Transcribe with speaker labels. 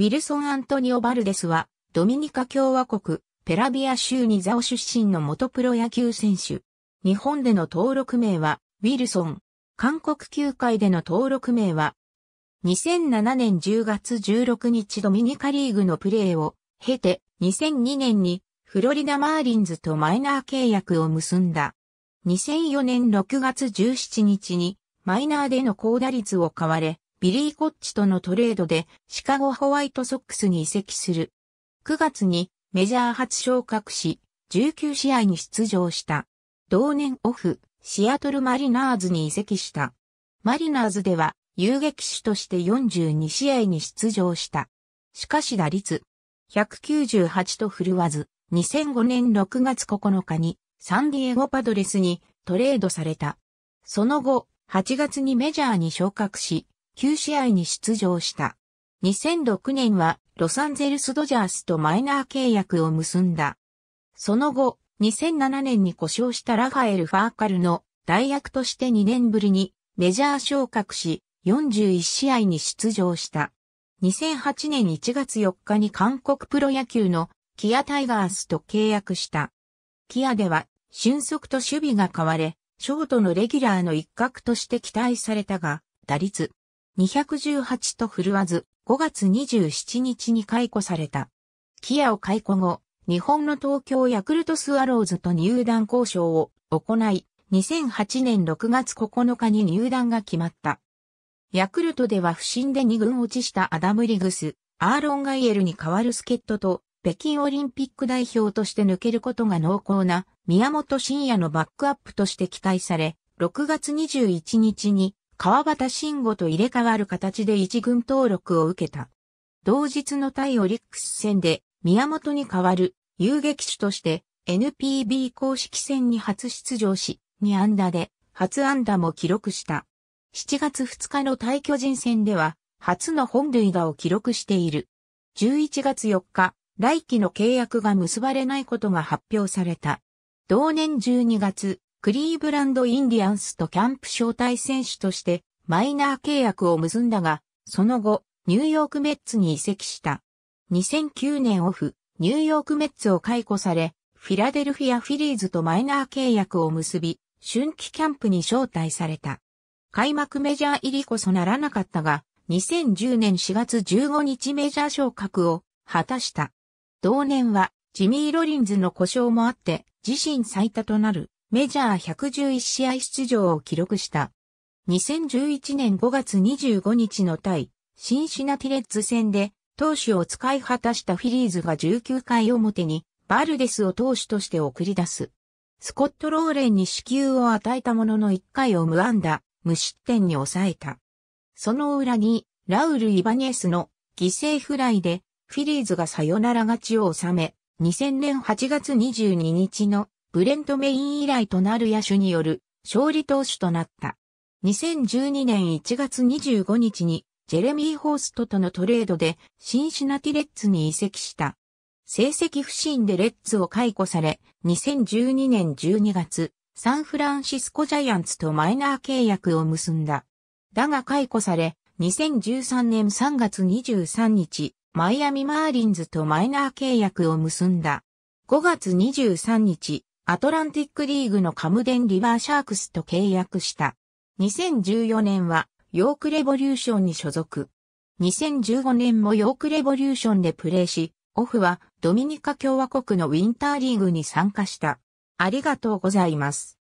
Speaker 1: ウィルソン・アントニオ・バルデスは、ドミニカ共和国、ペラビア州ニザオ出身の元プロ野球選手。日本での登録名は、ウィルソン。韓国球界での登録名は、2007年10月16日ドミニカリーグのプレーを経て、2002年にフロリダマーリンズとマイナー契約を結んだ。2004年6月17日にマイナーでの高打率を買われ、ビリー・コッチとのトレードでシカゴホワイトソックスに移籍する。9月にメジャー初昇格し、19試合に出場した。同年オフ、シアトルマリナーズに移籍した。マリナーズでは遊撃手として42試合に出場した。しかし打率198と振るわず、2005年6月9日にサンディエゴパドレスにトレードされた。その後、8月にメジャーに昇格し、9試合に出場した。2006年はロサンゼルスドジャースとマイナー契約を結んだ。その後、2007年に故障したラファエル・ファーカルの代役として2年ぶりにメジャー昇格し、41試合に出場した。2008年1月4日に韓国プロ野球のキアタイガースと契約した。キアでは俊足と守備が変われ、ショートのレギュラーの一角として期待されたが、打率218と振るわず、5月27日に解雇された。キアを解雇後、日本の東京ヤクルトスワローズと入団交渉を行い、2008年6月9日に入団が決まった。ヤクルトでは不審で2軍落ちしたアダム・リグス、アーロン・ガイエルに代わる助っ人と、北京オリンピック代表として抜けることが濃厚な宮本慎也のバックアップとして期待され、6月21日に川端慎吾と入れ替わる形で一軍登録を受けた。同日の対オリックス戦で宮本に代わる遊撃手として NPB 公式戦に初出場し、2安打で初安打も記録した。7月2日の対巨人戦では初の本塁打を記録している。11月4日、来季の契約が結ばれないことが発表された。同年12月、クリーブランドインディアンスとキャンプ招待選手としてマイナー契約を結んだが、その後、ニューヨークメッツに移籍した。2009年オフ、ニューヨークメッツを解雇され、フィラデルフィアフィリーズとマイナー契約を結び、春季キャンプに招待された。開幕メジャー入りこそならなかったが、2010年4月15日メジャー昇格を果たした。同年はジミー・ロリンズの故障もあって自身最多となるメジャー111試合出場を記録した。2011年5月25日の対、シンシナティレッツ戦で、投手を使い果たしたフィリーズが19回表に、バルデスを投手として送り出す。スコット・ローレンに死球を与えたものの1回を無安打、無失点に抑えた。その裏に、ラウル・イバニエスの犠牲フライで、フィリーズがサヨナラ勝ちを収め、2000年8月22日のブレント・メイン以来となる野手による勝利投手となった。2012年1月25日にジェレミー・ホーストとのトレードでシンシナティレッツに移籍した。成績不振でレッツを解雇され、2012年12月、サンフランシスコジャイアンツとマイナー契約を結んだ。だが解雇され、2013年3月23日、マイアミマーリンズとマイナー契約を結んだ。5月23日、アトランティックリーグのカムデンリバーシャークスと契約した。2014年はヨークレボリューションに所属。2015年もヨークレボリューションでプレーし、オフはドミニカ共和国のウィンターリーグに参加した。ありがとうございます。